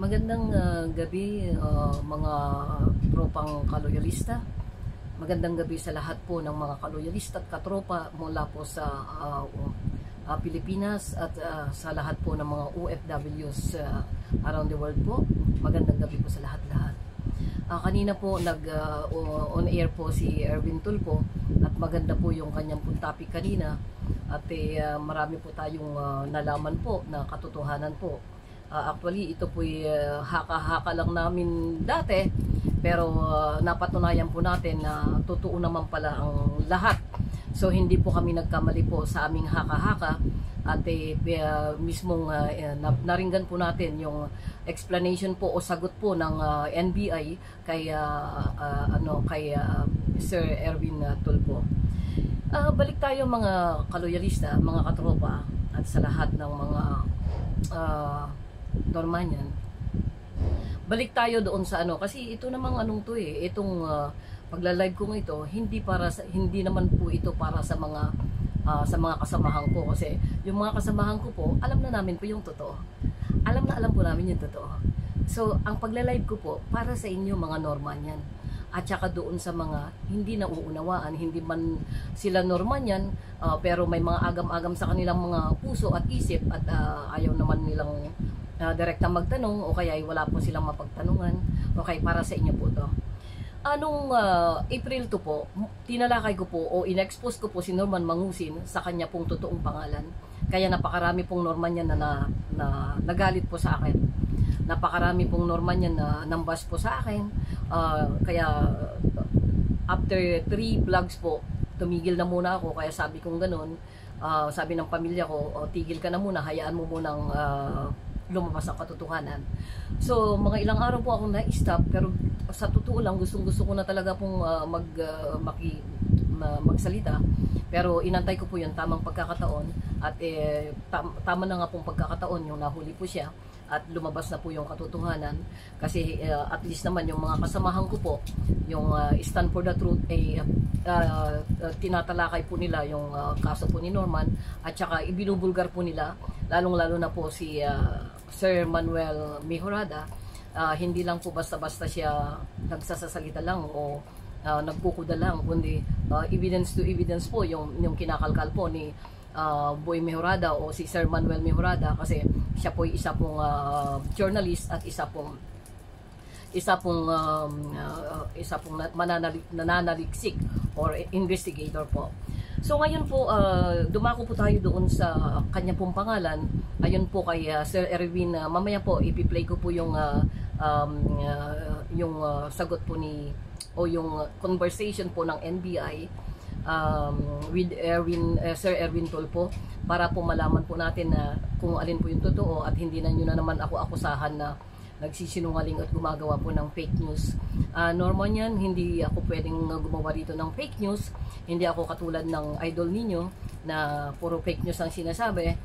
Magandang ah, gabi ah, mga tropang kaloyalista. Magandang gabi sa lahat po ng mga kaloyalista at katropa mula po sa ah, ah, Pilipinas at ah, sa lahat po ng mga OFWs ah, around the world po. Magandang gabi po sa lahat-lahat. Ah, kanina po nag o- on air po si Erwin Tulpo at maganda po yung kanyang pong topic kanina at ah, marami po tayong ah, nalaman po na katotohanan po. Ah, actually ito po haka-haka lang namin dati pero ah, napatunayan po natin na totoo naman pala ang lahat. So hindi po kami nagkamali po sa aming haka-haka at eh, ah, mismong na- naringgan po natin yung explanation po o sagot po ng ah, NBI kay ah, ah, ano kay ah, Sir Erwin ah, Tulpo. Ah, balik tayo mga kaloyalista, mga katropa at sa lahat ng mga ah, Normanyan. Balik tayo doon sa ano kasi ito namang anong to eh, itong ah, pagla-live ko ito, hindi para sa hindi naman po ito para sa mga ah, sa mga kasamahan ko kasi yung mga kasamahan ko po, alam na namin po yung totoo. Alam na alam po namin yung totoo. So, ang pagla-live ko po para sa inyo mga Norman yan. At saka doon sa mga hindi nauunawaan, hindi man sila Norman yan, ah, pero may mga agam-agam sa kanilang mga puso at isip at ah, ayaw naman nilang uh, direktang magtanong o kaya ay wala po silang mapagtanungan. Okay, para sa inyo po to. Anong ah, April 2 po, tinalakay ko po o in-expose ko po si Norman Mangusin sa kanya pong totoong pangalan. Kaya napakarami pong Norman yan na, na, na nagalit po sa akin. Napakarami pong Norman yan na nambas po sa akin. Ah, kaya after three vlogs po, tumigil na muna ako. Kaya sabi kong ganun, ah, sabi ng pamilya ko, "O, tigil ka na muna, hayaan mo munang ah, lumabas ang katotohanan. So, mga ilang araw po akong na-stop, pero sa totoo lang, gustong gusto ko na talaga pong ah, mag, ah, maki, ma- magsalita. Pero inantay ko po yung tamang pagkakataon at eh, tam- tama na nga pong pagkakataon yung nahuli po siya at lumabas na po yung katotohanan kasi uh, at least naman yung mga kasamahan ko po yung uh, stand for the truth ay uh, uh, tinatalakay po nila yung uh, kaso po ni Norman at saka ibinubulgar po nila lalong lalo na po si uh, Sir Manuel Mejorada uh, hindi lang po basta-basta siya nagsasasalita lang o uh, nagkukuda lang kundi uh, evidence to evidence po yung, yung kinakalkal po ni uh, Boy Mejorada o si Sir Manuel Mejorada kasi siya po isa pong uh, journalist at isa pong isa pong um, uh, isa pong nananaliksik or investigator po. So ngayon po uh, dumako po tayo doon sa kanya pong pangalan. Ayun po kay uh, Sir Erwin uh, mamaya po ipi-play ko po yung uh, um, uh, yung uh, sagot po ni o yung conversation po ng NBI um, with Erwin, uh, Sir Erwin Tulpo para po malaman po natin na kung alin po yung totoo at hindi na nyo na naman ako akusahan na nagsisinungaling at gumagawa po ng fake news. Uh, normal yan, hindi ako pwedeng gumawa dito ng fake news. Hindi ako katulad ng idol ninyo na puro fake news ang sinasabi.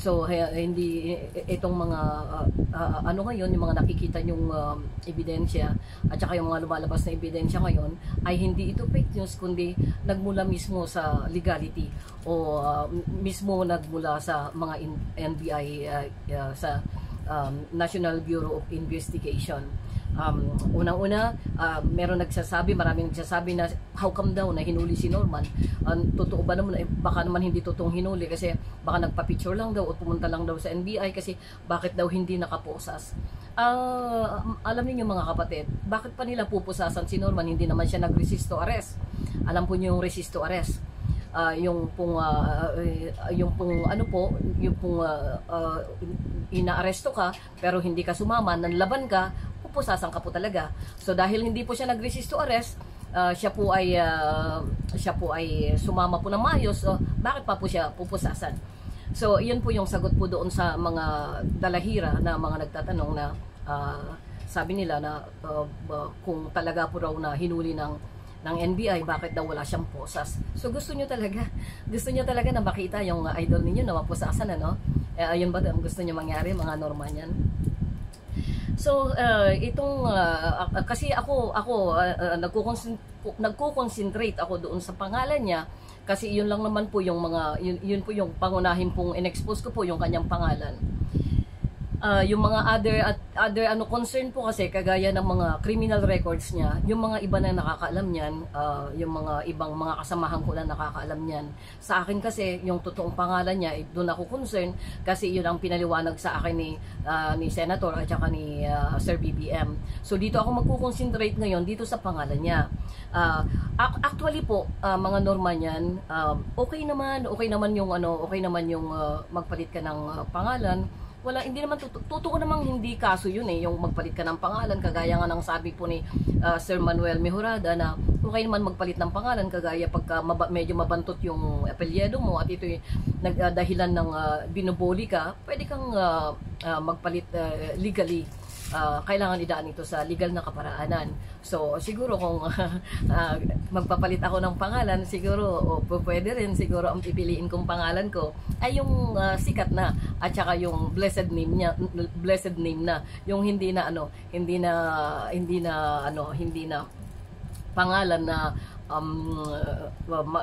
So hindi itong mga uh, uh, ano ngayon yung mga nakikita yung um, ebidensya at saka yung mga lumalabas na ebidensya ngayon ay hindi ito fake news kundi nagmula mismo sa legality o uh, mismo nagmula sa mga NBI uh, uh, sa um, National Bureau of Investigation. Um, unang-una, uh, meron nagsasabi, maraming nagsasabi na how come daw na hinuli si Norman. Um, totoo ba naman, eh, baka naman hindi totoong hinuli kasi baka nagpa-picture lang daw o pumunta lang daw sa NBI kasi bakit daw hindi nakaposas. Ah, alam niyo mga kapatid, bakit pa nila pupusasan si Norman? Hindi naman siya nag-resist to arrest. Alam po niyo yung resist to arrest ah, yung pong eh, yung pong ano po yung pong ah, ah, inaaresto ka pero hindi ka sumama nanlaban ka pupusasan ka po talaga. So dahil hindi po siya nagresist to arrest ah, siya po ay ah, siya po ay sumama po ng maayos so bakit pa po siya pupusasan? So yun po yung sagot po doon sa mga dalahira na mga nagtatanong na ah, sabi nila na ba- kung talaga po raw na hinuli ng ng NBI, bakit daw wala siyang posas. So gusto nyo talaga, gusto nyo talaga na makita yung idol ninyo na mapusasan, ano? Eh, ayun ba ang gusto nyo mangyari, mga Norman yan? So, uh, itong, uh, kasi ako, ako, uh, uh, nagkukonsen- nagko-concentrate ako doon sa pangalan niya, kasi yun lang naman po yung mga, yun, yun po yung pangunahin pong in-expose ko po yung kanyang pangalan. Ah, yung mga other at other ano concern po kasi kagaya ng mga criminal records niya, yung mga iba na nakakaalam niyan, ah, yung mga ibang mga kasamahan ko na nakakaalam niyan. Sa akin kasi yung totoong pangalan niya, eh, doon ako concern kasi yun ang pinaliwanag sa akin ni ah, ni Senator at saka ni ah, Sir BBM. So dito ako magko-concentrate ngayon dito sa pangalan niya. Ac- actually po, ah, mga norma niyan, ah, okay naman, okay naman yung ano, okay naman yung ah, magpalit ka ng ah, pangalan wala hindi naman totoo namang hindi kaso yun eh yung magpalit ka ng pangalan kagaya nga ng sabi po ni uh, Sir Manuel Mejorada na okay naman magpalit ng pangalan kagaya pagka maba, medyo mabantot yung apelyido mo at ito yung nagdahilan ng uh, binubuli ka pwede kang uh, uh, magpalit uh, legally uh, kailangan idaan ito sa legal na kaparaanan. So, siguro kung uh, magpapalit ako ng pangalan, siguro o pwede rin, siguro ang pipiliin kong pangalan ko ay yung uh, sikat na at saka yung blessed name niya, blessed name na, yung hindi na ano, hindi na hindi na ano, hindi na pangalan na um, uh, ma,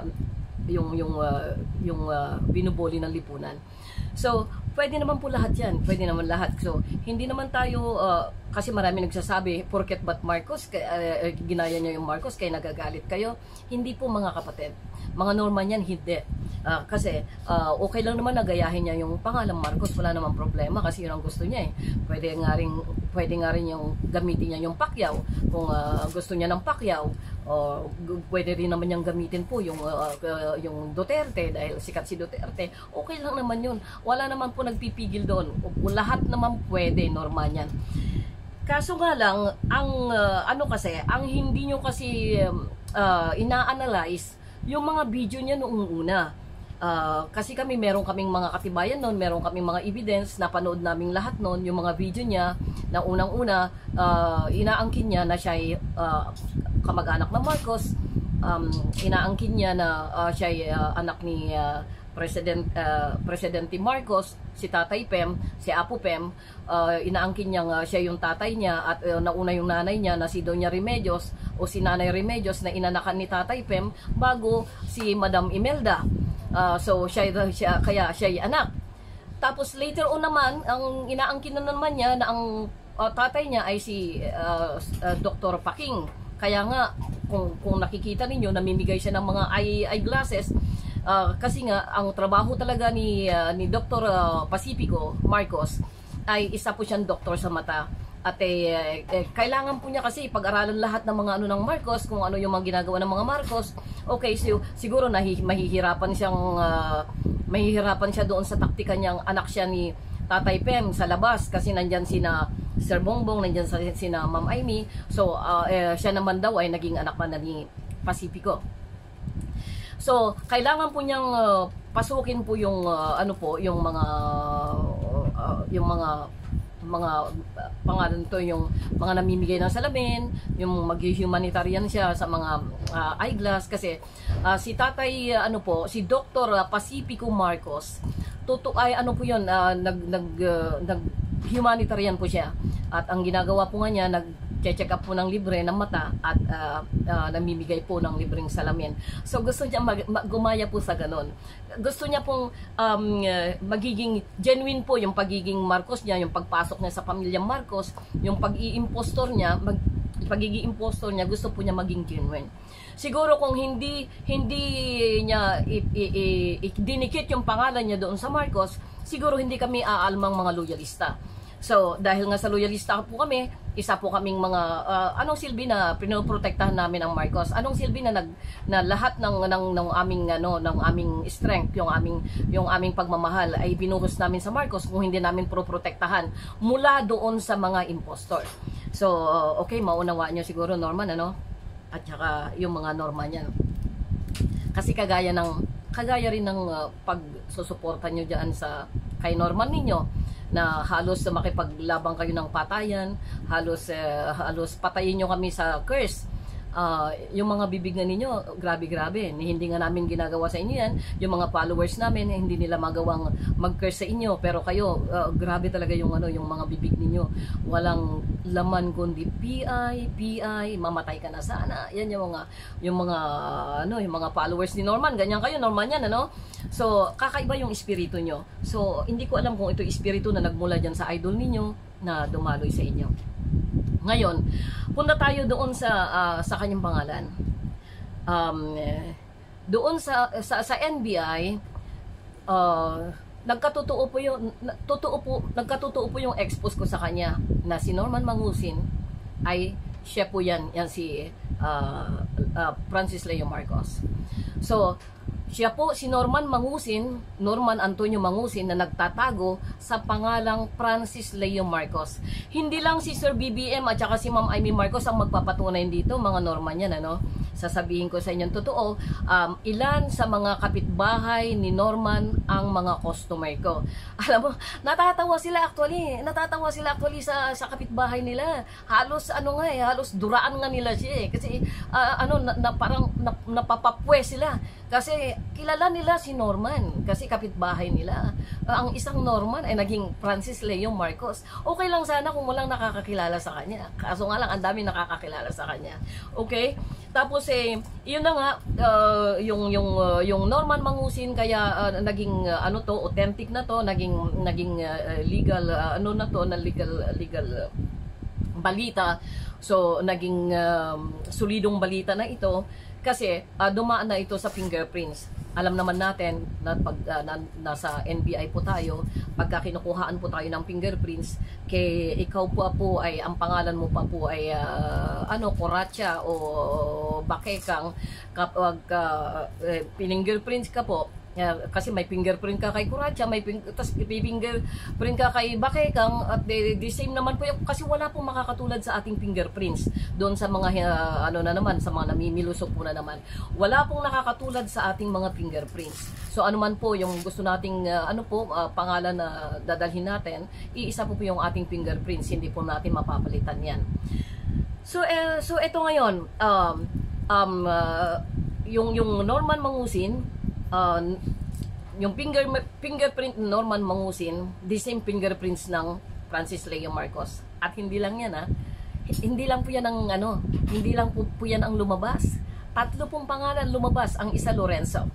yung yung uh, yung uh, binubuli ng lipunan. So, pwede naman po lahat 'yan. Pwede naman lahat. So, hindi naman tayo uh, kasi marami nagsasabi porket bat Marcos uh, ginaya niya yung Marcos kaya nagagalit kayo. Hindi po mga kapatid. Mga norma niyan hindi. Uh, kasi uh, okay lang naman nagayahin niya yung pangalan Marcos, wala namang problema kasi yun ang gusto niya eh. Pwede nga rin pwede nga rin yung gamitin niya yung Pacquiao kung uh, gusto niya ng Pacquiao o pwede rin naman niyang gamitin po yung uh, uh, yung Duterte dahil sikat si Duterte. Okay lang naman yun. Wala naman po nagpipigil doon. Lahat naman pwede normal niyan. Kaso nga lang, ang uh, ano kasi, ang hindi nyo kasi uh, ina-analyze yung mga video niya noong una. Uh, kasi kami meron kaming mga katibayan noon, meron kaming mga evidence na panood naming lahat noon, yung mga video niya na unang-una uh, inaangkin niya na siya ay uh, kamag-anak ng Marcos, um, inaangkin niya na uh, siya ay uh, anak ni uh, President uh, Presidente Marcos, si Tatay Pem, si Apo Pem, uh, inaangkin niya uh, siya yung tatay niya at uh, nauna yung nanay niya na si Doña Remedios o si Nanay Remedios na inanakan ni Tatay Pem bago si Madam Imelda. Uh, so siya, siya kaya siya ay anak. Tapos later on naman, ang inaangkin na naman niya na ang uh, tatay niya ay si uh, uh, Dr. Paking. Kaya nga kung, kung nakikita ninyo namimigay siya ng mga eye eyeglasses uh, kasi nga ang trabaho talaga ni uh, ni Dr. Uh, Pacifico Marcos ay isa po siyang doktor sa mata at eh, eh, kailangan po niya kasi pag-aralan lahat ng mga ano ng Marcos, kung ano yung mga ginagawa ng mga Marcos. Okay, so siguro nahi, mahihirapan siyang uh, mahihirapan siya doon sa taktika niyang anak siya ni Tatay Pem sa labas kasi nandyan sina Sir Bongbong, nandyan sa sina Ma'am Amy. So, uh, eh, siya naman daw ay naging anak man na ni Pacifico. So, kailangan po niyang uh, pasukin po yung uh, ano po, yung mga uh, yung mga mga uh, pangalan to yung mga namimigay ng salamin, yung mag-humanitarian siya sa mga uh, eyeglass kasi uh, si Tatay uh, ano po, si Dr. Pacifico Marcos, tuto ay ano po 'yon, uh, nag nag uh, nag humanitarian po siya. At ang ginagawa po nga niya, nag check up po ng libre ng mata at uh, uh, namimigay po ng libreng salamin. So gusto niya mag, mag, gumaya po sa ganon. Gusto niya pong um, magiging genuine po yung pagiging Marcos niya, yung pagpasok niya sa pamilyang Marcos, yung pag-i-impostor niya, mag, pagiging impostor niya, gusto po niya maging genuine. Siguro kung hindi hindi niya dinikit yung pangalan niya doon sa Marcos, siguro hindi kami aalmang mga loyalista. So, dahil nga sa loyalista po kami, isa po kaming mga uh, anong silbi na pinoprotektahan namin ang Marcos. Anong silbi na nag na lahat ng ng ng aming ano ng aming strength, yung aming yung aming pagmamahal ay binuhos namin sa Marcos kung hindi namin proprotektahan mula doon sa mga impostor. So, uh, okay, maunawaan niyo siguro Norman ano? At saka yung mga norma niya. Kasi kagaya ng kagaya rin ng uh, pagsusuporta niyo diyan sa kay Norman ninyo na halos uh, makipaglabang kayo ng patayan, halos uh, halos patayin nyo kami sa curse. Ah, yung mga bibig na ninyo, grabe-grabe. Hindi nga namin ginagawa sa inyo yan. Yung mga followers namin, hindi nila magawang mag-curse sa inyo. Pero kayo, ah, grabe talaga yung, ano, yung mga bibig ninyo. Walang laman kundi PI, PI, mamatay ka na sana. Yan yung mga, yung mga, ano, yung mga followers ni Norman. Ganyan kayo, Norman yan, ano? So, kakaiba yung espiritu nyo. So, hindi ko alam kung ito espiritu na nagmula dyan sa idol ninyo na dumaloy sa inyo. Ngayon, punta tayo doon sa ah, sa kanyang pangalan. Um, doon sa sa, sa NBI, uh, nagkatotoo po yung totoo po nagkatotoo po yung expose ko sa kanya na si Norman Mangusin ay siya po yan, yan si ah, ah, Francis Leo Marcos. So, siya po si Norman Mangusin, Norman Antonio Mangusin na nagtatago sa pangalang Francis Leo Marcos. Hindi lang si Sir BBM at saka si Ma'am Amy Marcos ang magpapatunay dito, mga Norman yan, ano? Sasabihin ko sa inyo totoo, um, ilan sa mga kapitbahay ni Norman ang mga customer ko. Alam mo, natatawa sila actually, natatawa sila actually sa, sa kapitbahay nila. Halos ano nga eh, halos duraan nga nila siya eh. Kasi ah, ano, na, na- parang na, napapapwe sila. Kasi kilala nila si Norman kasi kapitbahay nila. Ah, ang isang Norman ay naging Francis Leo Marcos. Okay lang sana kung walang nakakakilala sa kanya. Kaso nga lang ang dami nakakakilala sa kanya. Okay? Tapos eh yun na nga ah, yung yung ah, yung Norman Mangusin kaya ah, naging ah, ano to authentic na to, naging naging ah, legal ah, ano na to na legal legal ah, balita. So, naging um, solidong balita na ito kasi ah, dumaan na ito sa fingerprints. Alam naman natin na pag ah, na, nasa NBI po tayo, pagka kinukuhaan po tayo ng fingerprints, kay ikaw po po ay ang pangalan mo pa po ay ah, ano Koratsa o Bakekang kapag uh, fingerprints ka po Yeah, kasi may fingerprint ka kay Kuratsa, may ping, tas fingerprint ka kay Bakekang at the, the same naman po yung, kasi wala pong makakatulad sa ating fingerprints doon sa mga uh, ano na naman sa mga namimilusok po na naman. Wala pong nakakatulad sa ating mga fingerprints. So ano man po yung gusto nating uh, ano po uh, pangalan na dadalhin natin, iisa po po yung ating fingerprints, hindi po natin mapapalitan 'yan. So eh, so ito ngayon um um uh, yung yung Norman Mangusin uh, yung finger fingerprint ni Norman Mangusin, the same fingerprints ng Francis Leo Marcos. At hindi lang 'yan ha. Hindi lang po 'yan ang ano, hindi lang po, po 'yan ang lumabas. Tatlo pong pangalan lumabas, ang isa Lorenzo.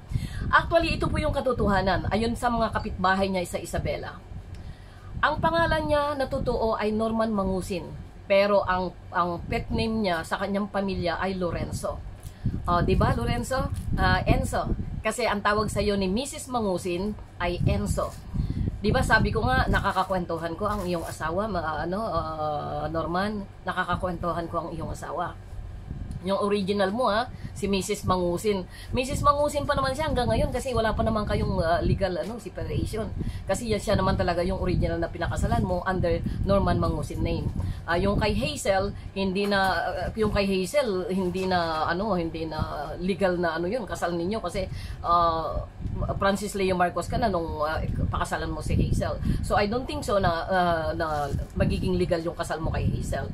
Actually, ito po yung katotohanan ayon sa mga kapitbahay niya sa Isabela. Ang pangalan niya na totoo ay Norman Mangusin. Pero ang ang pet name niya sa kanyang pamilya ay Lorenzo. Oh, 'di ba Lorenzo? Ah, Enzo. Kasi ang tawag sa iyo ni Mrs. Mangusin ay Enzo. 'Di ba sabi ko nga nakakakwentuhan ko ang iyong asawa, mga ano, ah, Norman, nakakakwentuhan ko ang iyong asawa. Yung original mo ha, si Mrs. Mangusin. Mrs. Mangusin pa naman siya hanggang ngayon kasi wala pa naman kayong ah, legal ano separation. Kasi yan siya naman talaga yung original na pinakasalan mo under Norman Mangusin name. Ah, yung kay Hazel, hindi na ah, yung kay Hazel hindi na ano, hindi na legal na ano yun kasal ninyo kasi ah, Francis Leo Marcos ka na nung ah, pakasalan mo si Hazel. So I don't think so na ah, na magiging legal yung kasal mo kay Hazel.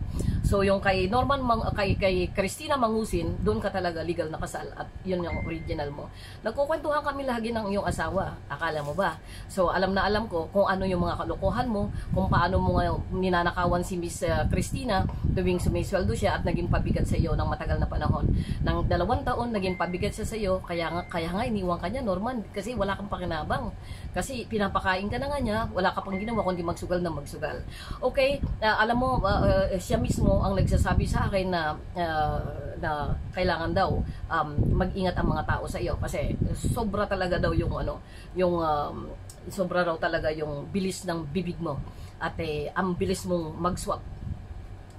So yung kay Norman Mang, kay kay Christina Mangusin, doon ka talaga legal na kasal at yun yung original mo. Nagkukwentuhan kami lagi ng iyong asawa. Akala mo ba? So alam na alam ko kung ano yung mga kalokohan mo, kung paano mo ninanakawan si Miss uh, Christina tuwing sumisweldo siya at naging pabigat sa iyo ng matagal na panahon. Nang dalawang taon naging pabigat siya sa iyo, kaya kaya nga iniwan ka niya Norman kasi wala kang pakinabang. Kasi pinapakain ka na nga niya, wala ka pang ginawa kundi magsugal na magsugal. Okay, uh, alam mo uh, uh, siya mismo ang nagsasabi sa akin na uh, na kailangan daw um, mag-ingat ang mga tao sa iyo. Kasi sobra talaga daw yung ano, yung um, sobra raw talaga yung bilis ng bibig mo. At eh, ang bilis mong mag-swap.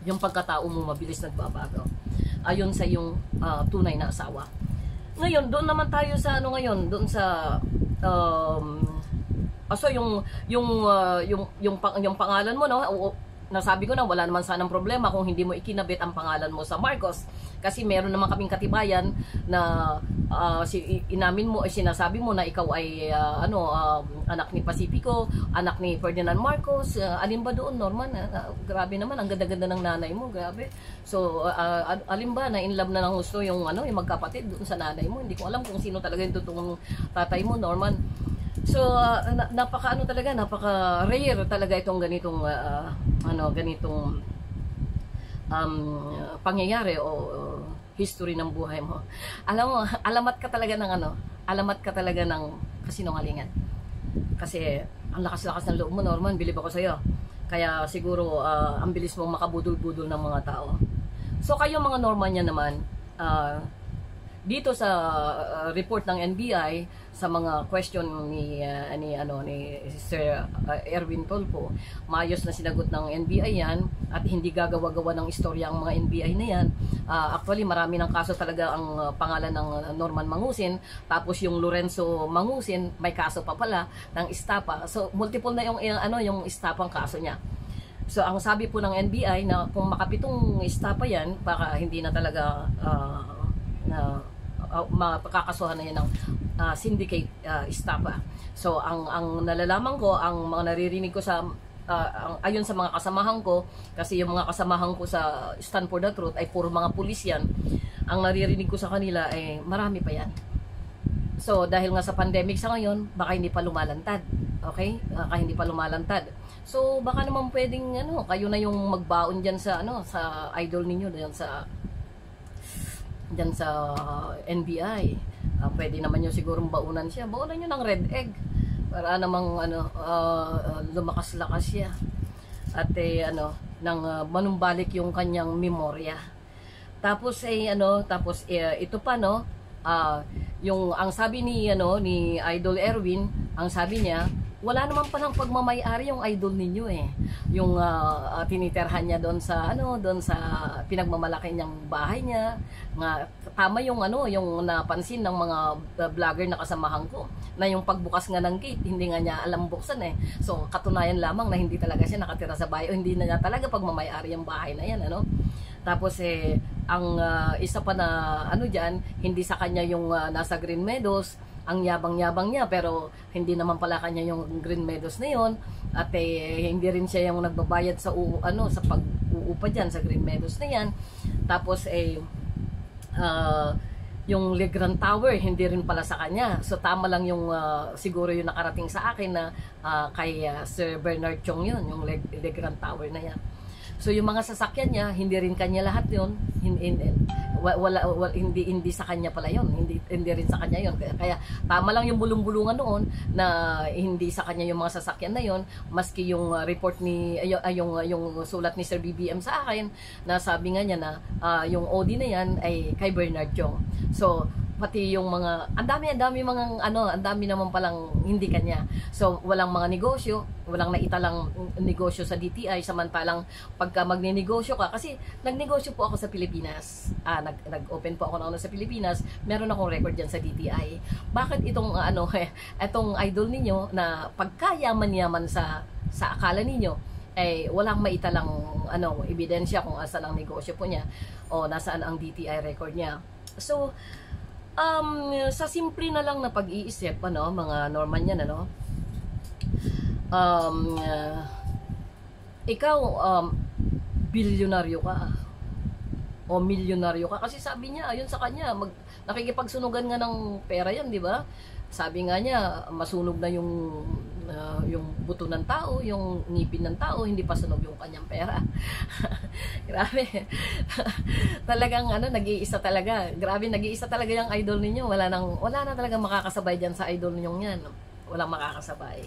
Yung pagkatao mo mabilis nagbabago. Ayon sa yung uh, tunay na asawa. Ngayon doon naman tayo sa ano ngayon doon sa um, aso yung yung uh, yung yung, pang, yung pangalan mo no nasabi ko na wala naman sanang problema kung hindi mo ikinabit ang pangalan mo sa Marcos. Kasi meron naman kaming katibayan na uh, si, inamin mo, ay sinasabi mo na ikaw ay uh, ano, uh, anak ni Pacifico, anak ni Ferdinand Marcos. Uh, alin ba doon, Norman? Uh, grabe naman, ang ganda-ganda ng nanay mo, grabe. So, uh, alin ba na in love na ng gusto yung, ano, yung magkapatid doon sa nanay mo? Hindi ko alam kung sino talaga yung totoong tatay mo, Norman. So, uh, na, napaka ano talaga, napaka rare talaga itong ganitong uh, ano, ganitong um, pangyayari o uh, history ng buhay mo. Alam mo, alamat ka talaga ng ano, alamat ka talaga ng kasinungalingan. Kasi ang lakas-lakas ng loob mo, Norman, bilib ako sa'yo. Kaya siguro uh, ang bilis mong makabudol-budol ng mga tao. So kayo mga Norman niya naman, uh, dito sa uh, report ng NBI sa mga question ni uh, ni ano ni Sir uh, Erwin Tolpo maayos na sinagot ng NBI yan at hindi gagawa-gawa ng istorya ang mga NBI na yan. Uh, actually marami ng kaso talaga ang uh, pangalan ng Norman Mangusin. Tapos yung Lorenzo Mangusin may kaso pa pala ng istapa so multiple na yung, yung ano yung istapang kaso niya. So ang sabi po ng NBI na kung makapitong istapa yan, baka hindi na talaga uh, na uh, makakasuhan na yan ng uh, syndicate uh, estafa. So ang ang nalalaman ko, ang mga naririnig ko sa uh, ang, ayon sa mga kasamahan ko kasi yung mga kasamahan ko sa Stand for the Truth ay puro mga pulis yan. Ang naririnig ko sa kanila ay marami pa yan. So dahil nga sa pandemic sa ngayon, baka hindi pa lumalantad. Okay? Baka hindi pa lumalantad. So baka naman pwedeng ano, kayo na yung magbaon diyan sa ano sa idol ninyo diyan sa dyan sa NBI. Uh, ah, pwede naman nyo siguro baunan siya. Baunan nyo ng red egg para namang ano, uh, lumakas-lakas siya. At eh, ano, nang uh, manumbalik yung kanyang memorya. Tapos eh ano, tapos eh, ito pa no, uh, yung ang sabi ni ano ni Idol Erwin, ang sabi niya, wala naman palang pagmamayari yung idol ninyo eh. Yung uh, tiniterhan niya doon sa ano, doon sa pinagmamalaki niyang bahay niya. Nga tama yung ano, yung napansin ng mga vlogger na kasamahan ko na yung pagbukas nga ng gate, hindi nga niya alam buksan eh. So katunayan lamang na hindi talaga siya nakatira sa bahay o hindi na niya talaga pagmamayari yung bahay na yan, ano. Tapos eh ang uh, isa pa na ano diyan, hindi sa kanya yung uh, nasa Green Meadows, ang yabang-yabang niya pero hindi naman pala kanya yung Green Meadows na yon at eh, hindi rin siya yung nagbabayad sa u, ano sa pag-uupa diyan sa Green Meadows na yan. Tapos eh uh, yung Legrand Tower hindi rin pala sa kanya. So tama lang yung uh, siguro yung nakarating sa akin na uh, kay uh, Sir Bernard Chong yun yung Legrand Tower na yan So yung mga sasakyan niya, hindi rin kanya lahat 'yon. Hindi, wala, wala, hindi hindi sa kanya pala 'yon. Hindi hindi rin sa kanya 'yon. Kaya, kaya tama lang yung bulong-bulungan noon na hindi sa kanya yung mga sasakyan na 'yon, maski yung uh, report ni ay, ay, yung yung sulat ni Sir BBM sa akin na sabi nga niya na uh, yung Audi na 'yan ay kay Bernard Chong. So pati yung mga ang dami ang dami mga ano ang dami naman palang hindi kanya. So walang mga negosyo walang naitalang negosyo sa DTI samantalang pagka magninegosyo ka kasi nagnegosyo po ako sa Pilipinas. Ah nag nag-open po ako na sa Pilipinas meron akong record diyan sa DTI bakit itong uh, ano etong idol ninyo na pagkayaman-yaman sa sa akala ninyo eh walang maitalang ano ebidensya kung asan ang negosyo po niya o nasaan ang DTI record niya? So um, sa simple na lang na pag-iisip, ano, mga Norman yan, ano, um, uh, ikaw, um, bilyonaryo ka, o milyonaryo ka, kasi sabi niya, ayun sa kanya, mag, nakikipagsunugan nga ng pera yan, di ba? Sabi nga niya, masunog na yung uh, yung buto ng tao, yung ngipin ng tao, hindi pa sunog yung kanyang pera. Grabe. Talagang ano, nag-iisa talaga. Grabe, nag-iisa talaga yung idol ninyo. Wala nang wala na talaga makakasabay diyan sa idol ninyong 'yan. Walang makakasabay.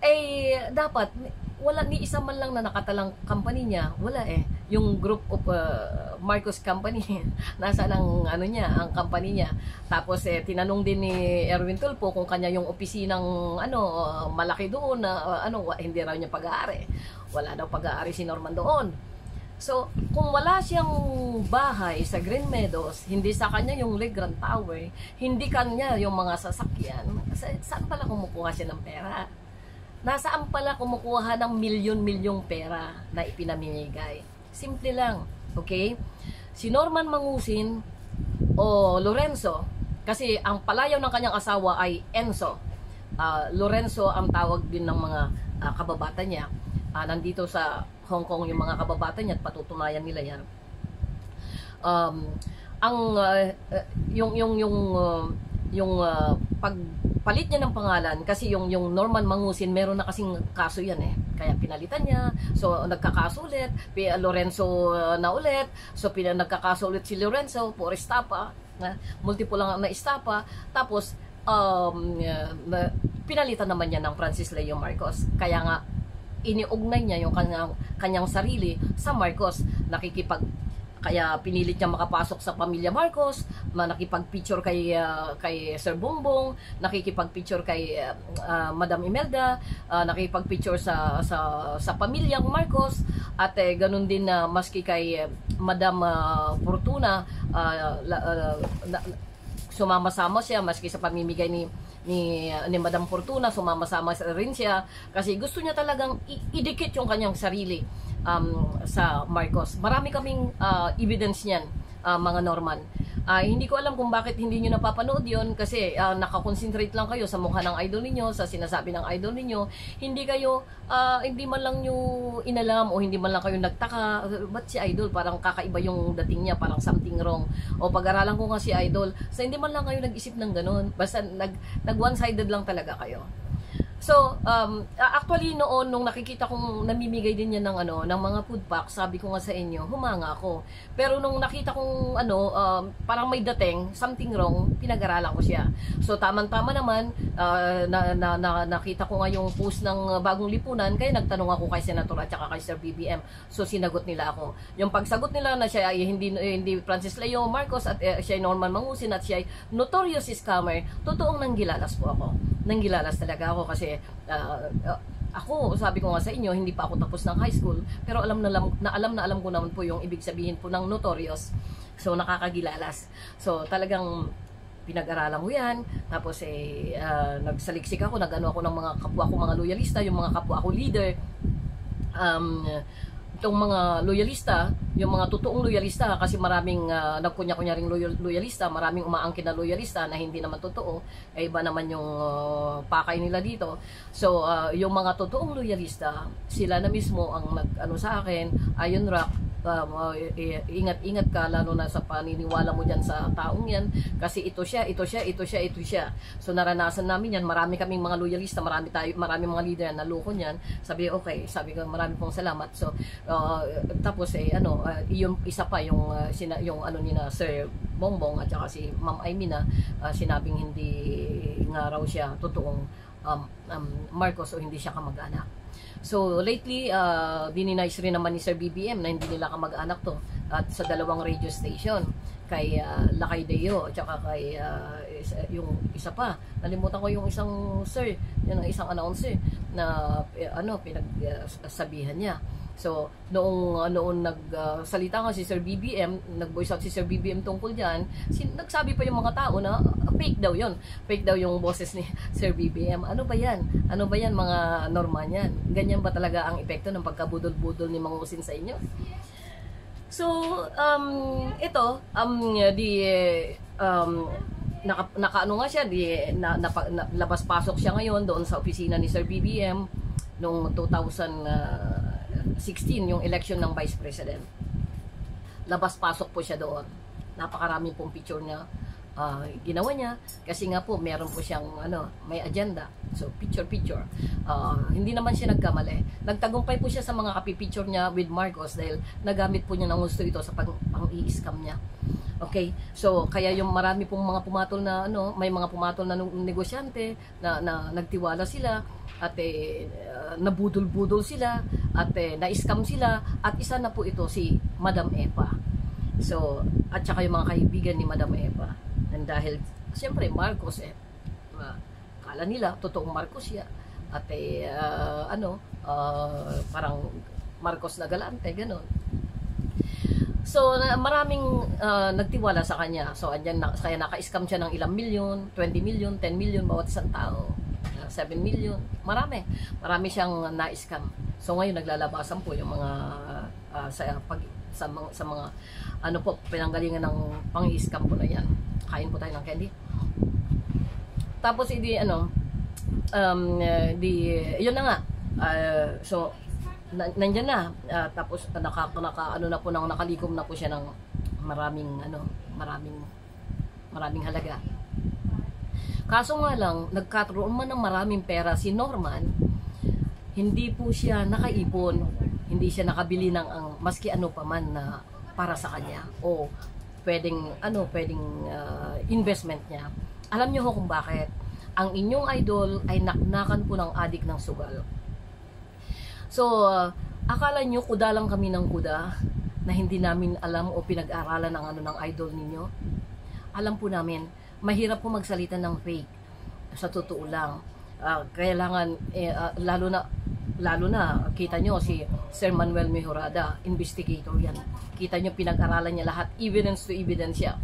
Eh dapat wala ni isa man lang na nakatalang company niya, wala eh. Yung group of uh, Marcos company, nasa lang ano niya, ang company niya. Tapos eh tinanong din ni Erwin Tulpo kung kanya yung opisinang ano malaki doon na uh, ano hindi raw niya pag-aari. Wala daw pag-aari si Norman doon. So, kung wala siyang bahay sa Green Meadows, hindi sa kanya yung Legrand Tower, hindi kanya yung mga sasakyan, saan pala kumukuha siya ng pera? Nasaan pala kumukuha ng milyon-milyong pera na ipinamimigay. Simple lang, okay? Si Norman Mangusin o Lorenzo, kasi ang palayaw ng kanyang asawa ay Enzo. Uh, Lorenzo ang tawag din ng mga uh, kababata niya. Uh, nandito sa Hong Kong yung mga kababata niya at patutunayan nila yan. Um, ang uh, yung yung yung uh, yung uh, pagpalit niya ng pangalan kasi yung yung Norman Mangusin meron na kasing kaso yan eh. Kaya pinalitan niya. So nagkakaso ulit. Lorenzo uh, na ulit. So pina, nagkakaso ulit si Lorenzo por estapa na multiple lang na estapa. Tapos um, uh, pinalitan naman niya ng Francis Leo Marcos. Kaya nga iniugnay niya yung kanyang, kanyang sarili sa Marcos. Nakikipag kaya pinilit niya makapasok sa pamilya Marcos, nakipag-picture kay uh, kay Sir Bongbong, nakikipag-picture kay uh, Madam Imelda, uh, nakikipag-picture sa sa sa pamilyang Marcos. At eh, ganun din na uh, maski kay uh, Madam uh, Fortuna uh, uh, uh, sumama-sama siya maski sa pamimigay ni ni, ni Madam Fortuna sumama-sama rin siya kasi gusto niya talagang idikit yung kanyang sarili um, sa Marcos. Marami kaming uh, evidence niyan, uh, mga Norman. Uh, hindi ko alam kung bakit hindi nyo napapanood yon kasi uh, nakakonsentrate lang kayo sa mukha ng idol ninyo, sa sinasabi ng idol ninyo. Hindi kayo, uh, hindi man lang nyo inalam o hindi man lang kayo nagtaka, ba't si idol parang kakaiba yung dating niya, parang something wrong. O pag-aralan ko nga si idol, sa hindi man lang kayo nag-isip ng ganun. Basta nag, nag one-sided lang talaga kayo. So, um, actually noon nung nakikita kong namimigay din niya ng ano, ng mga food pack, sabi ko nga sa inyo, humanga ako. Pero nung nakita kong ano, um, parang may dating, something wrong, pinag-aralan ko siya. So, tamang-tama naman, uh, na, na, na, nakita ko nga yung post ng bagong lipunan, kaya nagtanong ako kay Senator at saka kay Sir BBM. So, sinagot nila ako. Yung pagsagot nila na siya ay hindi hindi Francis Leo Marcos at uh, siya ay Norman Mangusin at siya ay notorious scammer, totoong nanggilalas po ako. Nanggilalas talaga ako kasi uh, uh, ako, sabi ko nga sa inyo, hindi pa ako tapos ng high school, pero alam na, alam na alam na alam ko naman po yung ibig sabihin po ng notorious. So, nakakagilalas. So, talagang pinag-aralan ko yan. Tapos, eh, uh, nagsaliksik ako, nagano ako ng mga kapwa ko mga loyalista, yung mga kapwa ko leader. Um, itong mga loyalista, yung mga totoong loyalista kasi maraming uh, nagkunya-kunya ring loyal, loyalista, maraming umaangkin na loyalista na hindi naman totoo, ay iba naman yung uh, pakay nila dito. So, uh, yung mga totoong loyalista, sila na mismo ang nag ano sa akin, ayon rock, um, ingat-ingat ka lalo na sa paniniwala mo diyan sa taong yan kasi ito siya, ito siya, ito siya, ito siya. So naranasan namin yan, marami kaming mga loyalista, marami tayo, marami mga leader na loko niyan. Sabi okay, sabi ko marami pong salamat. So uh, tapos eh ano, uh, yung isa pa yung uh, sina, yung ano ni na Sir Bongbong at saka si Ma'am Aimina uh, sinabing hindi nga raw siya totoong um, um, Marcos o hindi siya kamag-anak. So lately, uh, dininize rin naman ni Sir BBM na hindi nila kamag-anak to at sa dalawang radio station kay uh, Lakay Deo at saka kay uh, isa, yung isa pa nalimutan ko yung isang sir yung isang announcer na uh, ano pinagsabihan uh, niya So, noong noong nagsalita uh, nga si Sir BBM, nag-voice out si Sir BBM tungkol diyan, sin- nagsabi pa yung mga tao na uh, fake daw 'yon. Fake daw yung boses ni Sir BBM. Ano ba 'yan? Ano ba 'yan mga norma niyan? Ganyan ba talaga ang epekto ng pagkabudol-budol ni mga usin sa inyo? So, um, ito, um, di, um, naka, naka ano nga siya, di, na, na, na, labas-pasok siya ngayon doon sa opisina ni Sir BBM noong 2000, uh, 16 yung election ng Vice President. Labas-pasok po siya doon. Napakaraming pong picture niya uh, ginawa niya kasi nga po meron po siyang ano, may agenda. So picture picture. Uh, hindi naman siya nagkamali. Nagtagumpay po siya sa mga kapi-picture niya with Marcos dahil nagamit po niya ng gusto ito sa pang, pang-i-scam niya. Okay? So, kaya yung marami pong mga pumatol na ano, may mga pumatol na negosyante na, na nagtiwala sila at eh, uh, nabudol-budol sila at eh, na-scam sila at isa na po ito si Madam Epa. So, at saka yung mga kaibigan ni Madam Epa. And dahil, siyempre, Marcos eh, uh, kala nila, totoong Marcos siya. At eh, uh, ano, uh, parang Marcos na galante, ganun. So, na, maraming uh, nagtiwala sa kanya. So, andyan na, kaya naka-scam siya ng ilang milyon, 20 milyon, 10 milyon bawat isang tao. Uh, sa 7 million. Marami. Marami siyang na-scam. So ngayon naglalabasan po yung mga uh, sa pag sa mga, sa mga ano po pinanggalingan ng pang-scam po na yan. Kain po tayo ng candy. Tapos hindi ano um, di yun na nga. Uh, so na, nandyan na uh, tapos naka, naka ano na po nang nakalikom na po siya ng maraming ano maraming maraming halaga kaso nga lang nagkataroon man ng maraming pera si Norman hindi po siya nakaipon hindi siya nakabili ng ang maski ano pa man na para sa kanya o pwedeng ano pwedeng uh, investment niya alam niyo ho kung bakit ang inyong idol ay naknakan po ng adik ng sugal So, uh, akala nyo kuda lang kami ng kuda na hindi namin alam o pinag-aralan ng ano ng idol ninyo? Alam po namin, mahirap po magsalita ng fake. Sa totoo lang. Uh, kailangan, eh, uh, lalo na lalo na kita nyo si Sir Manuel Mejorada, investigator yan. Kita nyo pinag-aralan niya lahat, evidence to evidence siya.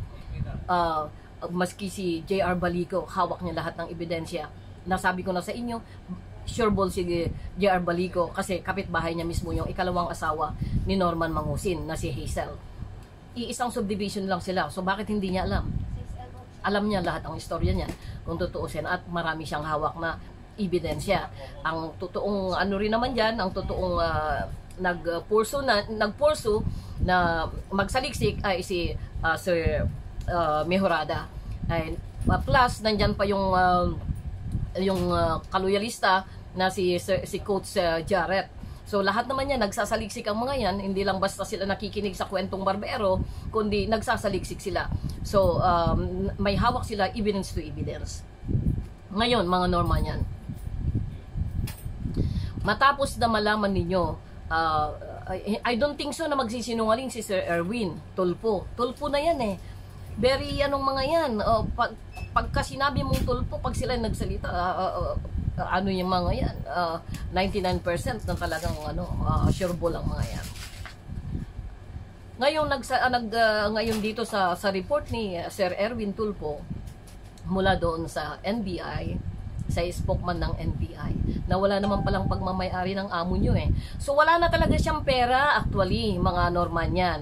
Uh, maski si JR Balico, hawak niya lahat ng ebidensya. Nasabi ko na sa inyo, sure ball si JR Balico kasi kapitbahay niya mismo yung ikalawang asawa ni Norman Mangusin na si Hazel. Iisang subdivision lang sila. So bakit hindi niya alam? Alam niya lahat ang istorya niya kung tutuusin at marami siyang hawak na ebidensya. Ang totoong ano rin naman diyan, ang totoong uh, nagpurso na nagpurso na magsaliksik ay si uh, Sir uh, Mejorada. Ay, uh, plus nandiyan pa yung uh, yung uh, kaluyalista na si si Coach uh, Jarrett. So lahat naman yan nagsasaliksik ang mga yan, hindi lang basta sila nakikinig sa kwentong barbero, kundi nagsasaliksik sila. So um, may hawak sila evidence to evidence. Ngayon mga norma yan. Matapos na malaman ninyo, uh, I, don't think so na magsisinungaling si Sir Erwin Tulpo. Tulpo na yan eh. Very anong mga yan. Uh, pag, pagka sinabi mong tulpo, pag sila nagsalita, uh, uh, uh, ano yung mga yan, uh, 99% ng talagang ano, uh, sureball ang mga yan. Ngayon nagsa, uh, nag uh, ngayon dito sa sa report ni Sir Erwin Tulpo mula doon sa NBI sa spokesman ng NBI na wala naman palang pagmamayari ng amo nyo eh. So wala na talaga siyang pera actually mga Norman yan.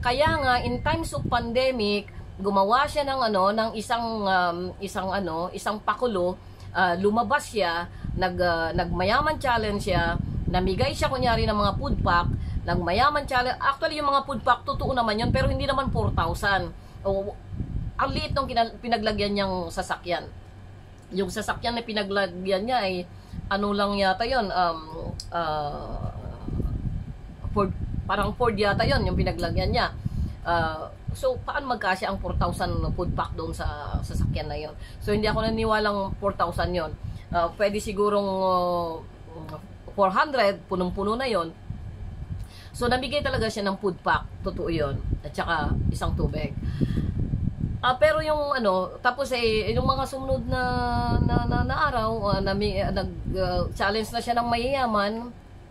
Kaya nga in times of pandemic gumawa siya ng ano ng isang um, isang ano isang pakulo uh, lumabas siya nag uh, nagmayaman challenge siya namigay siya kunyari ng mga food pack nagmayaman challenge actually yung mga food pack totoo naman yun pero hindi naman 4,000 o ang liit ng pinaglagyan niyang sasakyan yung sasakyan na pinaglagyan niya ay ano lang yata yon um, uh, Ford, parang Ford yata yon yung pinaglagyan niya uh, So, paano magkasya ang 4,000 food pack doon sa sasakyan na yon? So, hindi ako naniwalang 4,000 yon. Uh, pwede sigurong uh, 400, punong-puno na yon. So, nabigay talaga siya ng food pack. Totoo yon. At saka, isang tubig. Uh, pero yung ano, tapos eh, yung mga sumunod na, na, na, na araw, uh, na, uh, nag-challenge uh, na siya ng mayayaman,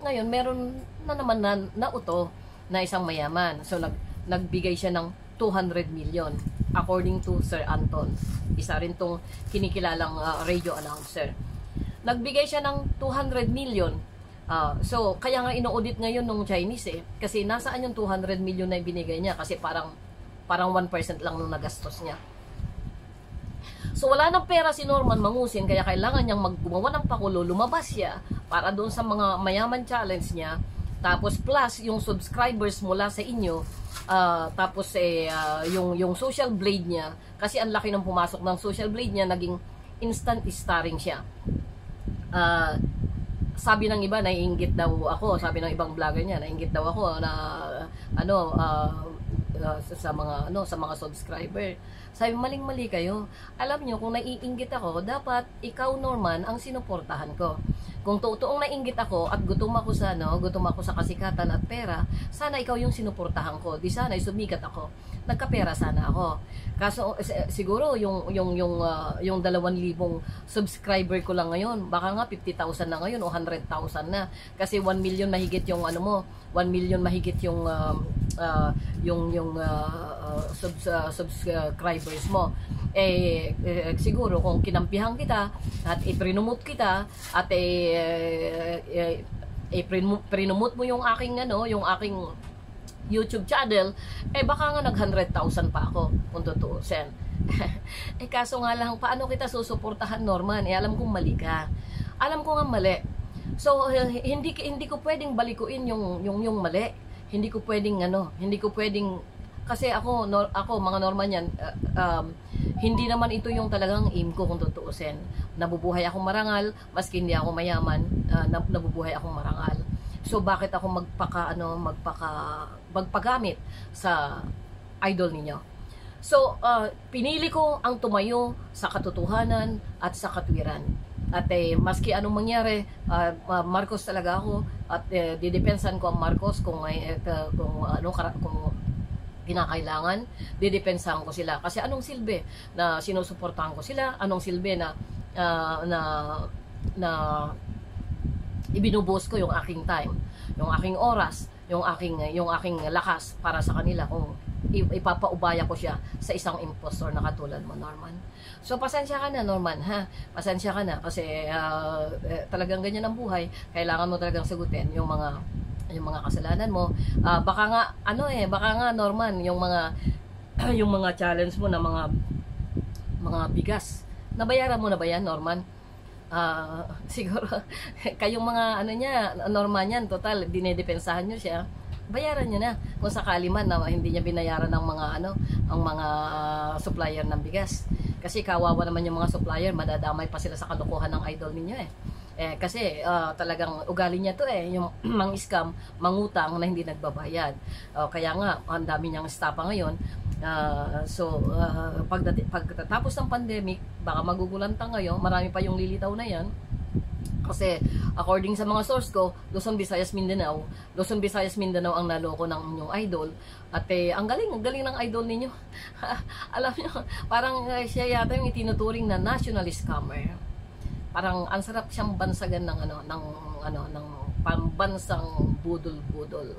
ngayon, meron na naman na, na uto na isang mayaman. So, nag, nagbigay siya ng 200 million according to Sir Anton. Isa rin tong kinikilalang uh, radio announcer. Nagbigay siya ng 200 million. Uh, so, kaya nga ino-audit ngayon ng Chinese eh. Kasi nasaan yung 200 million na ibinigay niya? Kasi parang parang 1% lang nung nagastos niya. So wala nang pera si Norman Mangusin kaya kailangan niyang maggumawa ng pakulo, lumabas siya para doon sa mga mayaman challenge niya. Tapos plus yung subscribers mula sa inyo Uh, tapos eh uh, yung yung social blade niya kasi ang laki ng pumasok ng social blade niya naging instant starring siya. Uh, sabi ng iba naiinggit daw ako, sabi ng ibang vlogger niya naiinggit daw ako na ano uh, uh, sa mga ano sa mga subscriber. Sabi maling-mali kayo. Alam niyo kung naiinggit ako, dapat ikaw Norman ang sinuportahan ko. Kung totoong nainggit ako at gutom ako sa ano, gutom ako sa kasikatan at pera, sana ikaw yung sinuportahan ko. Di sana sumikat ako. Nagkapera sana ako. Kaso siguro yung yung yung uh, yung 2,000 subscriber ko lang ngayon, baka nga 50,000 na ngayon o 100,000 na kasi 1 million mahigit yung ano mo, 1 million mahigit yung uh, ah, yung yung ah, ah, subs- ah, subscribers mo eh, eh, siguro kung kinampihan kita at iprinomote kita at eh, eh, eh, eh prinu- prinomote mo yung aking ano yung aking YouTube channel, eh baka nga nag 100,000 pa ako kung tutuusin. eh kaso nga lang, paano kita susuportahan Norman? Eh alam kong mali ka. Alam ko nga mali. So eh, hindi hindi ko pwedeng balikuin yung yung yung mali. Hindi ko pwedeng ano, hindi ko pwedeng kasi ako nor, ako mga Norman yan uh, um, hindi naman ito yung talagang aim ko kung tutuusin. Nabubuhay akong marangal maski hindi ako mayaman, uh, nabubuhay akong marangal. So bakit ako magpaka ano, magpaka magpagamit sa idol ninyo? So uh, pinili ko ang tumayo sa katotohanan at sa katwiran. At eh, maski anong mangyari, uh, uh, Marcos talaga ako at eh, didepensan ko ang Marcos kung uh, kung ano kung kinakailangan, didepensahan ko sila. Kasi anong silbi na sinusuportahan ko sila? Anong silbi na uh, na na ibinubuhos ko yung aking time, yung aking oras, yung aking yung aking lakas para sa kanila kung ipapaubaya ko siya sa isang impostor na katulad mo, Norman. So, pasensya ka na, Norman, ha? Pasensya ka na kasi uh, talagang ganyan ang buhay. Kailangan mo talagang sagutin yung mga yung mga kasalanan mo. Uh, baka nga, ano eh, baka nga, Norman, yung mga yung mga challenge mo na mga mga bigas. Nabayaran mo na ba yan, Norman? uh, siguro kayong mga ano niya, normal niyan, total dinedepensahan niyo siya. Bayaran niyo na kung sakali man na hindi niya binayaran ng mga ano, ang mga uh, supplier ng bigas. Kasi kawawa naman yung mga supplier, madadamay pa sila sa kalokohan ng idol ninyo eh. Eh, kasi uh, talagang ugali niya to eh, yung mang scam, mangutang na hindi nagbabayad. Uh, kaya nga, ang dami niyang estapa ngayon. Uh, so, uh, pagdati, pagtatapos ng pandemic, baka magugulanta ngayon, marami pa yung lilitaw na yan. Kasi according sa mga source ko, Luzon, Visayas, Mindanao, Luzon, Visayas, Mindanao ang naloko ng inyong idol. At eh, ang galing, ang galing ng idol ninyo. Alam niyo, parang uh, siya yata yung itinuturing na nationalist scammer parang ang sarap siyang bansagan ng ano ng ano ng pambansang budol-budol.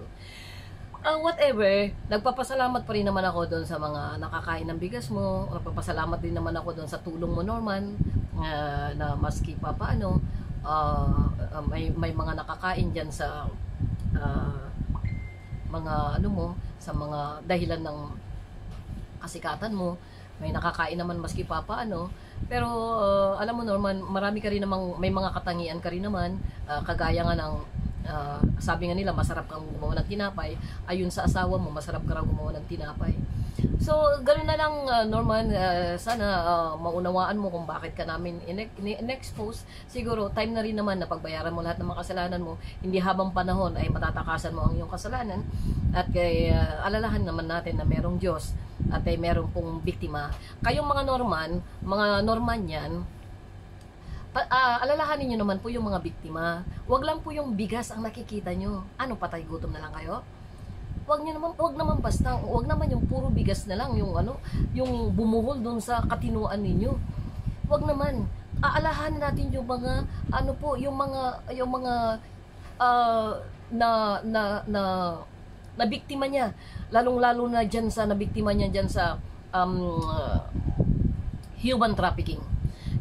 Uh, whatever, nagpapasalamat pa rin naman ako doon sa mga nakakain ng bigas mo. Nagpapasalamat din naman ako doon sa tulong mo, Norman, uh, na maski pa paano, uh, uh, may, may mga nakakain dyan sa uh, mga ano mo, sa mga dahilan ng kasikatan mo. May nakakain naman maski pa paano. Pero uh, alam mo Norman, marami ka rin namang may mga katangian ka rin naman, uh, kagaya nga ng uh, sabi nga nila masarap kang gumawa ng tinapay, ayun sa asawa mo masarap ka raw gumawa ng tinapay. So, ganoon na lang, uh, Norman, uh, sana uh, maunawaan mo kung bakit ka namin in-expose. Siguro, time na rin naman na pagbayaran mo lahat ng mga kasalanan mo, hindi habang panahon ay matatakasan mo ang iyong kasalanan. At kay, uh, alalahan naman natin na merong Diyos at ay merong pong biktima. Kayong mga Norman, mga Norman yan, pa, uh, alalahanin nyo naman po yung mga biktima. Huwag lang po yung bigas ang nakikita nyo. Ano, patay gutom na lang kayo? wag niyo naman wag naman basta wag naman yung puro bigas na lang yung ano yung bumuhol doon sa katinuan ninyo wag naman aalahan natin yung mga ano po yung mga yung mga uh, na na na na biktima niya lalong lalo na diyan sa nabiktima niya diyan sa um, uh, human trafficking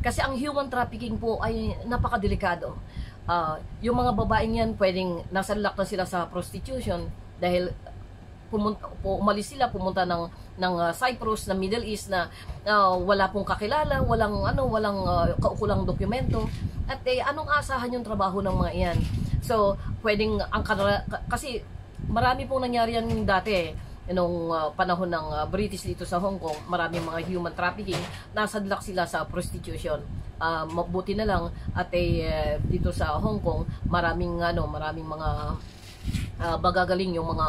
kasi ang human trafficking po ay napakadelikado uh, yung mga babaeng yan pwedeng nasalak na sila sa prostitution dahil pumunta, umalis sila, pumunta ng, ng uh, Cyprus, na Middle East na uh, wala pong kakilala, walang, ano, walang uh, kaukulang dokumento. At eh, anong asahan yung trabaho ng mga iyan? So, pwedeng, ang kasi marami pong nangyari yan dati eh nung uh, panahon ng uh, British dito sa Hong Kong, maraming mga human trafficking, nasadlak sila sa prostitution. Uh, mabuti na lang at eh, dito sa Hong Kong, maraming ano, maraming mga uh, bagagaling yung mga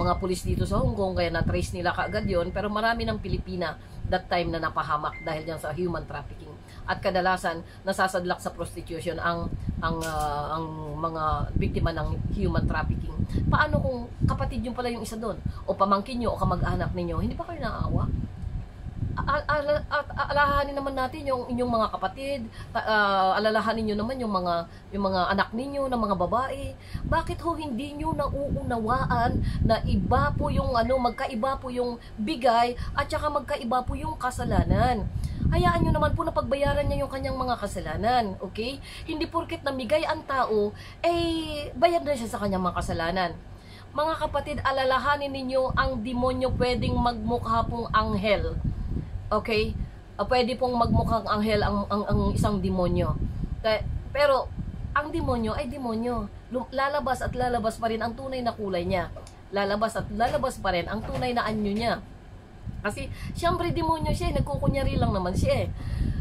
mga pulis dito sa Hong Kong kaya na-trace nila kaagad yon pero marami ng Pilipina that time na napahamak dahil diyan sa human trafficking at kadalasan nasasadlak sa prostitution ang ang uh, ang mga biktima ng human trafficking. Paano kung kapatid yung pala yung isa doon? O pamangkin nyo o kamag-anak ninyo? Hindi pa kayo naawa al- alalahanin naman natin yung inyong mga kapatid, ah, alalahanin niyo naman yung mga yung mga anak ninyo na mga babae. Bakit ho hindi niyo nauunawaan na iba po yung ano, magkaiba po yung bigay at saka magkaiba po yung kasalanan? Hayaan nyo naman po na pagbayaran niya yung kanyang mga kasalanan, okay? Hindi porket namigay ang tao, eh, bayad na siya sa kanyang mga kasalanan. Mga kapatid, alalahanin ninyo ang demonyo pwedeng magmukha pong anghel. Okay? Uh, pwede pong magmukhang anghel ang, ang, ang isang demonyo. Kaya- Pero, ang demonyo ay demonyo. Lalabas at lalabas pa rin ang tunay na kulay niya. Lalabas at lalabas pa rin ang tunay na anyo niya. Kasi, siyempre demonyo siya, eh, nagkukunyari lang naman siya eh.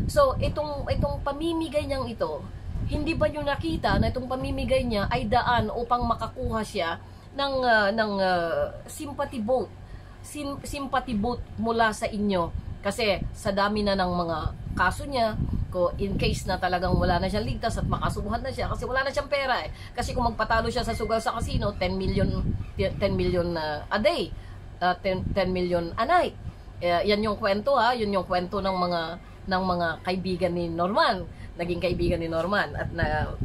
So, itong, itong pamimigay niyang ito, hindi ba yung nakita na itong pamimigay niya ay daan upang makakuha siya ng, ah, ng ah, sympathy vote? Sim, sympathy vote mula sa inyo. Kasi sa dami na ng mga kaso niya, ko in case na talagang wala na siyang ligtas at makasuhan na siya kasi wala na siyang pera eh. Kasi kung magpatalo siya sa sugal sa casino, 10 million 10 million ah, a day. Ah, 10, 10 million a night. Eh, yan yung kwento ha, yun yung kwento ng mga ng mga kaibigan ni Norman, naging kaibigan ni Norman at na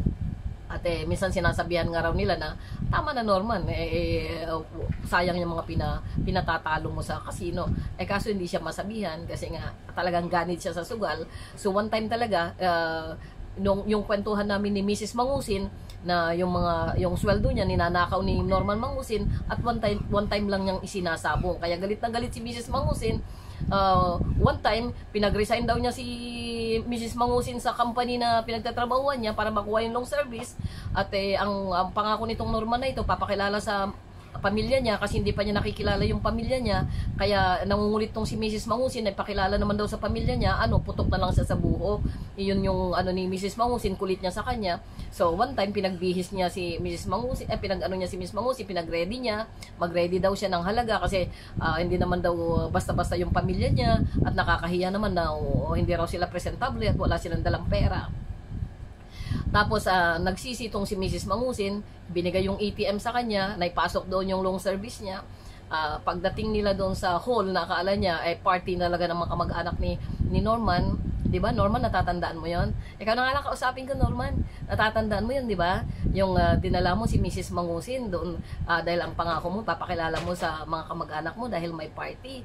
at eh, minsan sinasabihan nga raw nila na tama na Norman, eh, eh, sayang yung mga pina, pinatatalo mo sa casino. Eh kaso hindi siya masabihan kasi nga talagang ganit siya sa sugal. So one time talaga, uh, nung, yung kwentuhan namin ni Mrs. Mangusin na yung mga yung sweldo niya ninanakaw ni Norman Mangusin at one time one time lang niyang isinasabong. Kaya galit na galit si Mrs. Mangusin uh, one time, pinag-resign daw niya si Mrs. Mangusin sa company na pinagtatrabahuan niya para makuha yung long service. At eh, ang, ang pangako nitong Norman na ito, papakilala sa pamilya niya kasi hindi pa niya nakikilala yung pamilya niya kaya nangungulit tong si Mrs. Mangusin ay pakilala naman daw sa pamilya niya ano putok na lang siya sa buhok iyon yung ano ni Mrs. Mangusin kulit niya sa kanya so one time pinagbihis niya si Mrs. Mangusin eh pinag ano niya si Mrs. Mangusin pinag-ready niya mag-ready daw siya ng halaga kasi ah, hindi naman daw basta-basta yung pamilya niya at nakakahiya naman na oh, hindi raw sila presentable at wala silang dalang pera tapos ah, nagsisi si Mrs. Mangusin, binigay yung ATM sa kanya, naipasok doon yung long service niya. Ah, pagdating nila doon sa hall, nakala niya ay party talaga ng mga kamag-anak ni ni Norman. 'Di ba? Norman, natatandaan mo 'yon? Ikaw na nga lang kausapin ko, Norman. Natatandaan mo 'yon, 'di ba? Yung ah, dinala mo si Mrs. Mangusin doon ah, dahil ang pangako mo, papakilala mo sa mga kamag-anak mo dahil may party.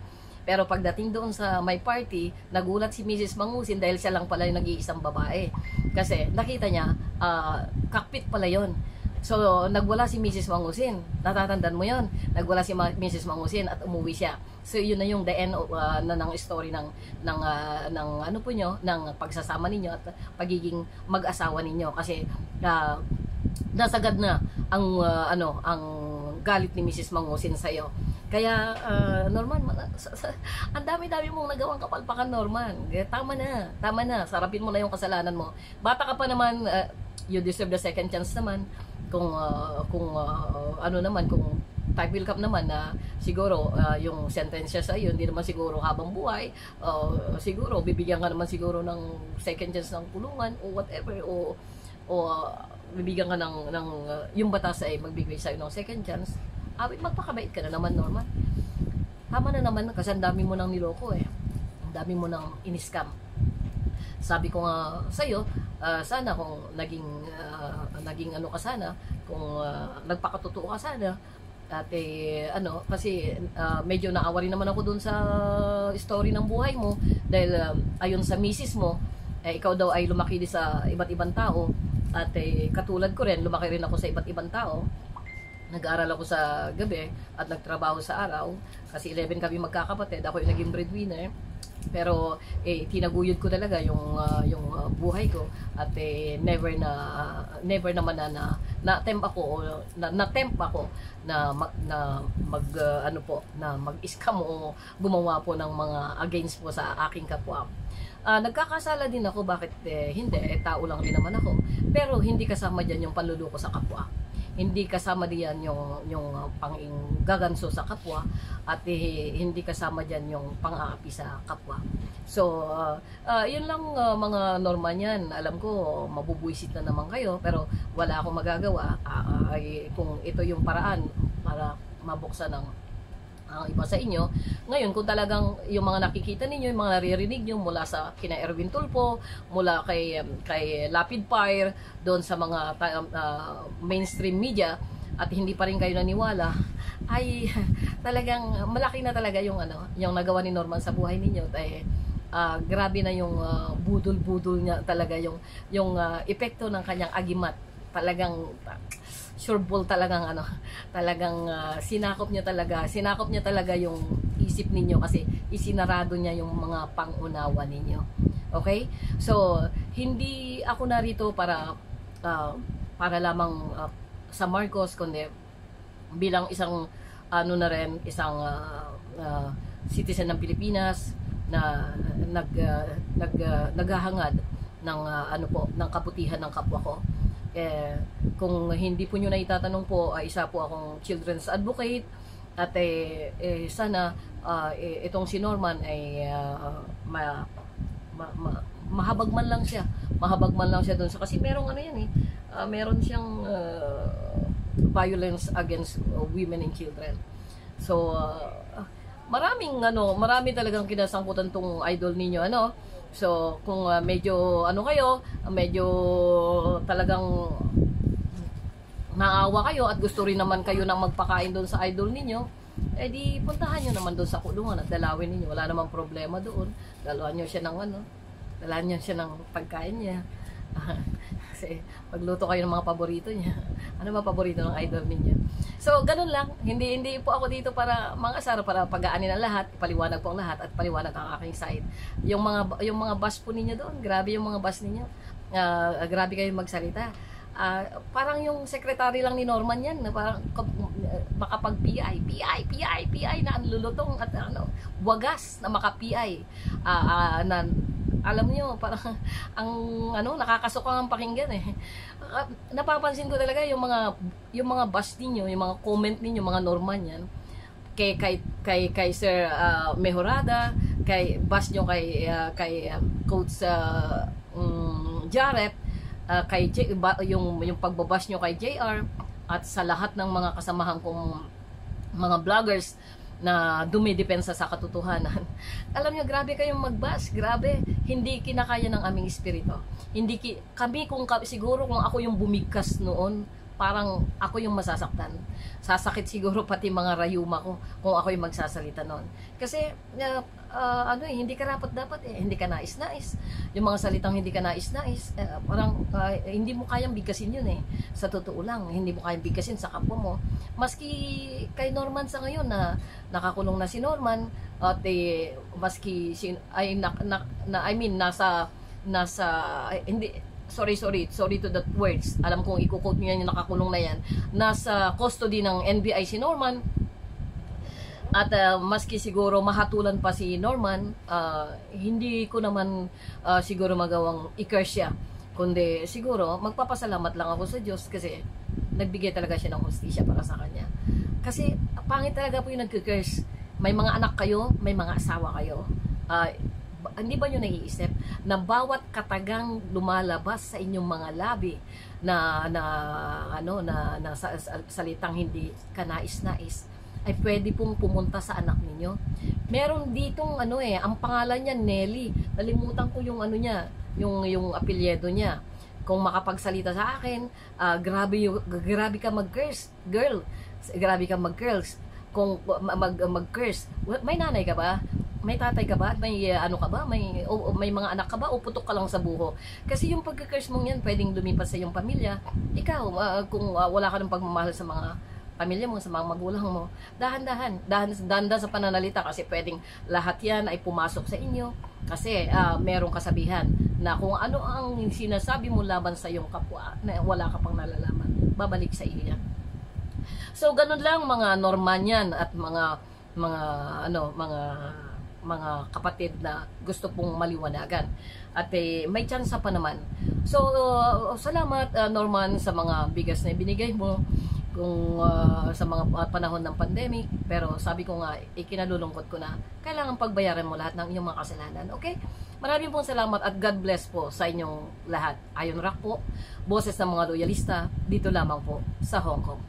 Pero pagdating doon sa may party, nagulat si Mrs. Mangusin dahil siya lang pala yung nag-iisang babae. Kasi nakita niya, uh, cockpit pala yon. So, nagwala si Mrs. Mangusin. Natatandaan mo yon Nagwala si Mrs. Mangusin at umuwi siya. So, yun na yung the end of, uh, na ng story ng, ng, uh, ng ano po nyo, ng pagsasama ninyo at pagiging mag-asawa ninyo. Kasi, uh, nasagad na ang, uh, ano, ang galit ni Mrs. Mangusin sa'yo. Kaya, uh, Norman, ma- sa- sa- ang dami-dami mong nagawang kapalpakan, Norman. Eh, tama na, tama na. Sarapin mo na yung kasalanan mo. Bata ka pa naman, uh, you deserve the second chance naman. Kung, uh, kung uh, ano naman, kung type will come naman na siguro uh, yung sentensya sa iyo hindi naman siguro habang buhay uh, siguro bibigyan ka naman siguro ng second chance ng kulungan o whatever o o uh, bibigyan ka ng, ng uh, yung batas ay magbigay sa'yo ng second chance awit magpakabait ka na naman Norman tama na naman kasi ang dami mo nang niloko eh. Ang dami mo nang iniscam sabi ko nga sa iyo uh, sana kung naging uh, naging ano ka sana kung uh, nagpakatotoo ka sana at eh, ano, kasi uh, medyo naawa rin naman ako dun sa story ng buhay mo dahil uh, ayon sa misis mo, eh, ikaw daw ay lumaki din sa iba't ibang tao at eh, katulad ko rin, lumaki rin ako sa iba't ibang tao nag-aaral ako sa gabi at nagtrabaho sa araw. Kasi 11 kami magkakapatid. Ako yung naging breadwinner. Pero eh tinaguyod ko talaga yung uh, yung uh, buhay ko. At eh never na uh, never naman na na, na ako na, na ako na mag, na mag uh, ano po na mag-scam o gumawa po ng mga against po sa aking kapwa. Uh, nagkakasala din ako. Bakit eh, hindi? Eh, tao lang din naman ako. Pero hindi kasama diyan yung panluluko sa kapwa hindi kasama diyan yung yung uh, panging gaganso sa kapwa at eh, hindi kasama diyan yung pang-aapi sa kapwa. So, uh, uh, yun lang uh, mga norma niyan. Alam ko mabubuisit na naman kayo pero wala akong magagawa uh, uh, kung ito yung paraan para mabuksan ng ang iba sa inyo. Ngayon, kung talagang yung mga nakikita ninyo, yung mga naririnig nyo mula sa kina Erwin Tulpo, mula kay, um, kay Lapid Fire, doon sa mga uh, mainstream media, at hindi pa rin kayo naniwala, ay talagang malaki na talaga yung ano, yung nagawa ni Norman sa buhay ninyo. Ay, uh, grabe na yung uh, budol-budol niya talaga yung yung uh, epekto ng kanyang agimat. Talagang sure ball talagang ano, talagang uh, sinakop niya talaga, sinakop niya talaga yung isip ninyo kasi isinarado niya yung mga pangunawa ninyo. Okay? So, hindi ako narito para uh, para lamang uh, sa Marcos kundi bilang isang ano na rin, isang uh, uh, citizen ng Pilipinas na nag uh, nag uh, naghahangad ng uh, ano po ng kabutihan ng kapwa ko eh, kung hindi po nyo na itatanong po, ay isa po akong children's advocate at eh, eh sana uh, eh, itong si Norman ay uh, ma, ma, ma, mahabag man lang siya. Mahabag man lang siya doon sa kasi merong ano yan eh. Uh, meron siyang uh, violence against uh, women and children. So uh, maraming ano, marami talagang kinasangkutan tong idol ninyo ano So, kung uh, medyo ano kayo, medyo talagang naawa kayo at gusto rin naman kayo nang magpakain doon sa idol ninyo, eh puntahan nyo naman doon sa kulungan at dalawin ninyo. Wala namang problema doon. Dalawan nyo siya ng ano, dalawan nyo siya ng pagkain niya. Kasi pagluto kayo ng mga paborito niya. Ano ba paborito ng idol ninyo? So, ganun lang. Hindi hindi po ako dito para mga asar para pagaanin ang lahat, paliwanag po ang lahat at paliwanag ang aking side. Yung mga yung mga bus po ninyo doon, grabe yung mga bus ninyo. Uh, grabe kayo magsalita. Uh, parang yung secretary lang ni Norman yan na parang makapag PI, PI, PI, PI na lulutong at ano, wagas na maka PI uh, uh, na alam niyo parang ang ano nakakasok ang pakinggan eh. Uh, napapansin ko talaga yung mga yung mga bus niyo yung mga comment niyo mga Norman yan kay kay kay kay Sir uh, Mejorada kay bus niyo kay uh, kay uh, coach uh, um, Jaret uh, kay J, yung yung pagbabas niyo kay JR at sa lahat ng mga kasamahan kong mga vloggers na dumidepensa sa katotohanan. Alam niyo, grabe kayong magbas, grabe. Hindi kinakaya ng aming espiritu. Hindi ki, kami kung siguro kung ako yung bumigkas noon, parang ako yung masasaktan. Sasakit siguro pati mga rayuma ko kung ako yung magsasalita noon. Kasi uh, uh, ano eh, hindi ka rapat dapat eh, hindi ka nais-nais. Yung mga salitang hindi ka nais-nais, uh, parang uh, hindi mo kayang bigkasin yun eh. Sa totoo lang, hindi mo kayang bigkasin sa kapwa mo. Maski kay Norman sa ngayon na nakakulong na si Norman at eh, maski si, ay na, na, na I mean nasa nasa ay, hindi sorry, sorry, sorry to that words. Alam kong i-quote niya yung nakakulong na yan. Nasa custody ng NBI si Norman. At uh, maski siguro mahatulan pa si Norman, uh, hindi ko naman uh, siguro magawang i-curse siya. Kundi siguro magpapasalamat lang ako sa Diyos kasi nagbigay talaga siya ng hustisya para sa kanya. Kasi pangit talaga po yung nagkikurse. May mga anak kayo, may mga asawa kayo. Uh, hindi ba nyo naiisip na bawat katagang lumalabas sa inyong mga labi na na ano na, na sa, sa, salitang hindi kanais-nais ay pwede pong pumunta sa anak ninyo. Meron ditong ano eh, ang pangalan niya Nelly. Nalimutan ko yung ano niya, yung yung apelyido niya. Kung makapagsalita sa akin, uh, grabe yung grabe ka mag-curse, girl. Grabe ka mag-girls. Kung mag mag-curse, may nanay ka ba? may tatay ka ba? May uh, ano ka ba? May o, o, may mga anak ka ba o putok ka lang sa buho? Kasi yung pagka-curse mong yan, pwedeng lumipat sa iyong pamilya. Ikaw, uh, kung uh, wala ka ng pagmamahal sa mga pamilya mo, sa mga magulang mo, dahan-dahan, dahan-dahan sa pananalita kasi pwedeng lahat yan ay pumasok sa inyo kasi uh, merong kasabihan na kung ano ang sinasabi mo laban sa iyong kapwa na wala ka pang nalalaman, babalik sa iyo yan. So, ganun lang mga Norman yan at mga mga ano, mga mga kapatid na gusto pong maliwanagan. At eh, may chance pa naman. So, uh, salamat uh, Norman sa mga bigas na binigay mo kung uh, sa mga panahon ng pandemic. Pero sabi ko nga, ikinalulungkot ko na kailangan pagbayaran mo lahat ng iyong mga kasalanan. Okay? Maraming pong salamat at God bless po sa inyong lahat. Ayon Rock po, boses ng mga loyalista, dito lamang po sa Hong Kong.